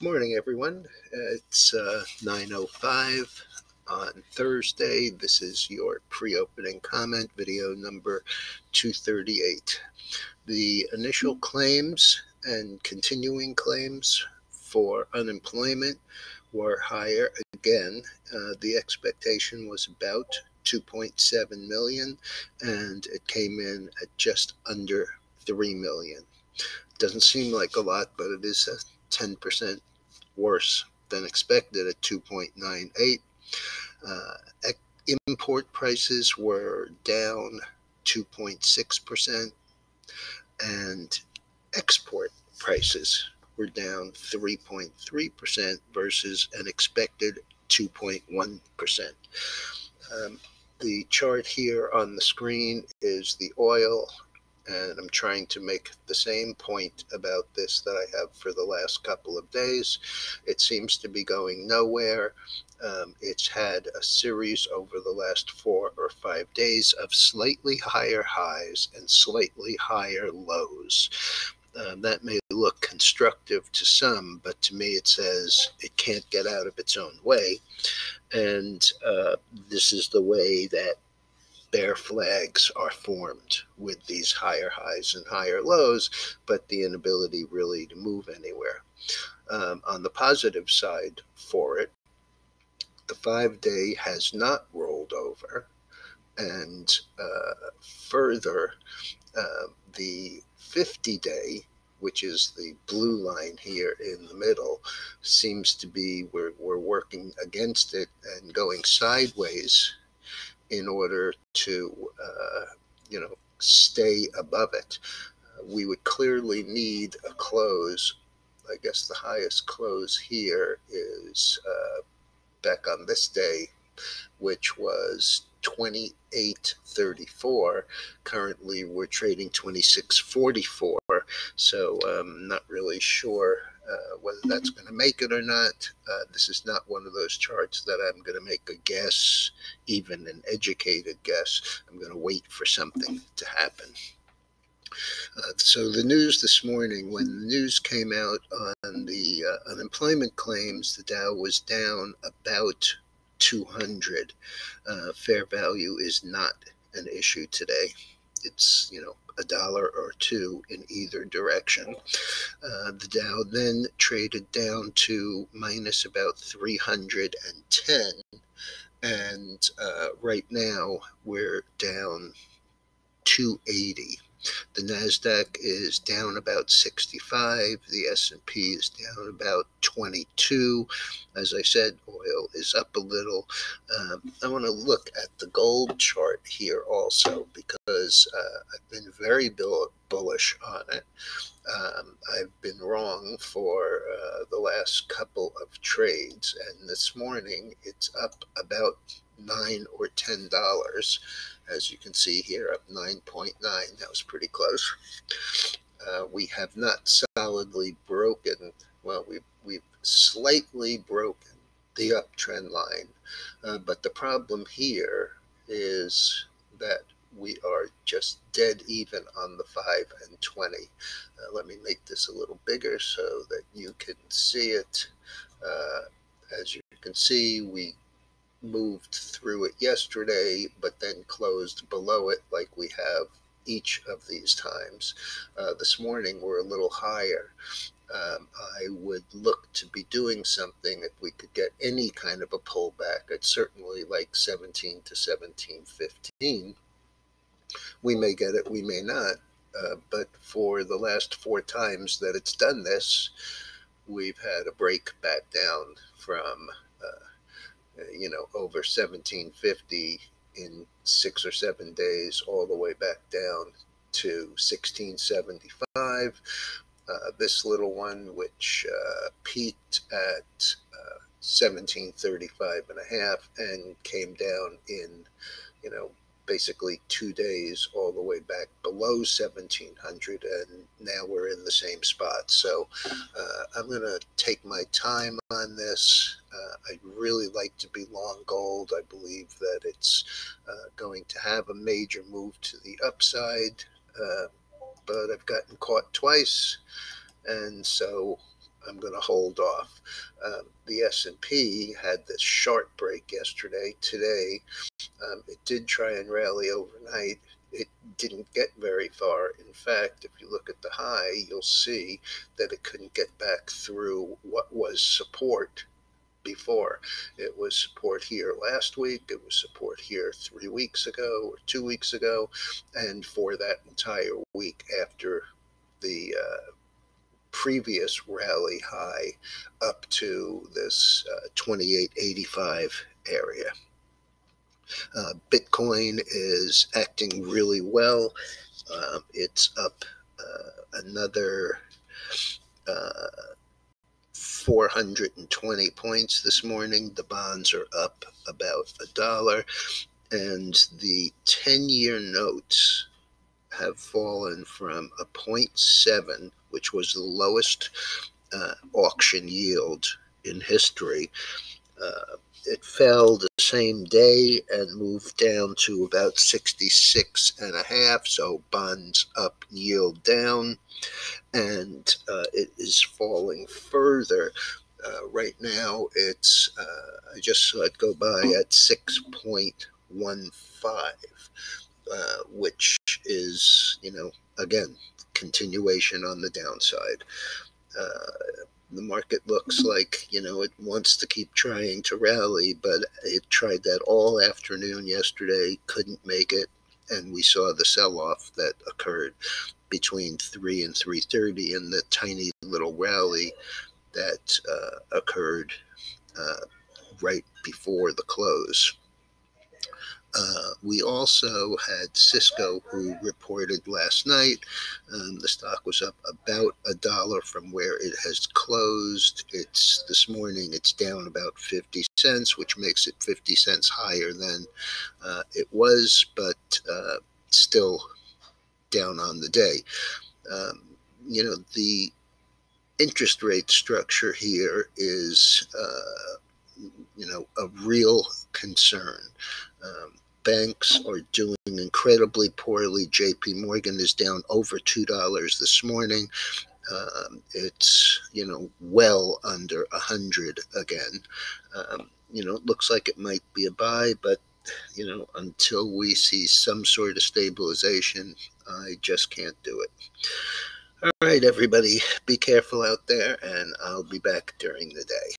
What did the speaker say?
Morning, everyone. It's uh, 9.05 on Thursday. This is your pre-opening comment video number 238. The initial claims and continuing claims for unemployment were higher again. Uh, the expectation was about 2.7 million and it came in at just under 3 million. Doesn't seem like a lot, but it is a 10% worse than expected at 2.98. Uh, import prices were down 2.6%, and export prices were down 3.3% versus an expected 2.1%. Um, the chart here on the screen is the oil and I'm trying to make the same point about this that I have for the last couple of days. It seems to be going nowhere. Um, it's had a series over the last four or five days of slightly higher highs and slightly higher lows. Um, that may look constructive to some, but to me it says it can't get out of its own way. And uh, this is the way that bear flags are formed with these higher highs and higher lows, but the inability really to move anywhere. Um, on the positive side for it, the five day has not rolled over. And uh, further, uh, the 50 day, which is the blue line here in the middle, seems to be we're, we're working against it and going sideways in order to, uh, you know, stay above it. Uh, we would clearly need a close. I guess the highest close here is uh, back on this day, which was 28.34. Currently, we're trading 26.44. So I'm um, not really sure uh, whether that's going to make it or not. Uh, this is not one of those charts that I'm going to make a guess, even an educated guess. I'm going to wait for something to happen. Uh, so the news this morning, when the news came out on the uh, unemployment claims, the Dow was down about 200. Uh, fair value is not an issue today. It's you know a dollar or two in either direction. Uh, the Dow then traded down to minus about 310. And uh, right now we're down 280. The Nasdaq is down about 65. The S&P is down about 22. As I said, oil is up a little. Um, I want to look at the gold chart here also because uh, I've been very bullish on it. Um, I've been wrong for uh, the last couple of trades, and this morning it's up about nine or ten dollars as you can see here, up 9.9. That was pretty close. Uh, we have not solidly broken, well, we've, we've slightly broken the uptrend line. Uh, but the problem here is that we are just dead even on the 5 and 20. Uh, let me make this a little bigger so that you can see it. Uh, as you can see, we moved through it yesterday, but then closed below it like we have each of these times. Uh, this morning we're a little higher. Um, I would look to be doing something if we could get any kind of a pullback at certainly like 17 to 1715. We may get it, we may not. Uh, but for the last four times that it's done this, we've had a break back down from uh, you know, over 1750 in six or seven days, all the way back down to 1675. Uh, this little one, which uh, peaked at uh, 1735 and a half and came down in, you know, basically two days all the way back below 1700 and now we're in the same spot. So uh, i'm going to take my time on this. Uh, i'd really like to be long gold. I believe that it's uh, going to have a major move to the upside uh, but i've gotten caught twice and so I'm going to hold off. Um, the S&P had this short break yesterday. Today, um, it did try and rally overnight. It didn't get very far. In fact, if you look at the high, you'll see that it couldn't get back through what was support before. It was support here last week, it was support here three weeks ago or two weeks ago, and for that entire week after the uh, previous rally high up to this uh, 2885 area. Uh, Bitcoin is acting really well. Um, it's up uh, another uh, 420 points this morning. The bonds are up about a dollar, and the 10 year notes have fallen from a 0.7, which was the lowest uh, auction yield in history. Uh, it fell the same day and moved down to about 66 and a half. So bonds up, yield down, and uh, it is falling further. Uh, right now, it's uh, I just saw it go by at 6.15, uh, which is you know again continuation on the downside. Uh, the market looks like you know it wants to keep trying to rally but it tried that all afternoon yesterday couldn't make it and we saw the sell-off that occurred between 3 and 3.30 and the tiny little rally that uh, occurred uh, right before the close uh, we also had Cisco, who reported last night. Um, the stock was up about a dollar from where it has closed. It's this morning. It's down about 50 cents, which makes it 50 cents higher than uh, it was, but uh, still down on the day. Um, you know the interest rate structure here is uh, you know a real concern. Um, banks are doing incredibly poorly. JP Morgan is down over $2 this morning. Um, it's, you know, well under 100 again. Um, you know, it looks like it might be a buy, but, you know, until we see some sort of stabilization, I just can't do it. All right, everybody, be careful out there, and I'll be back during the day.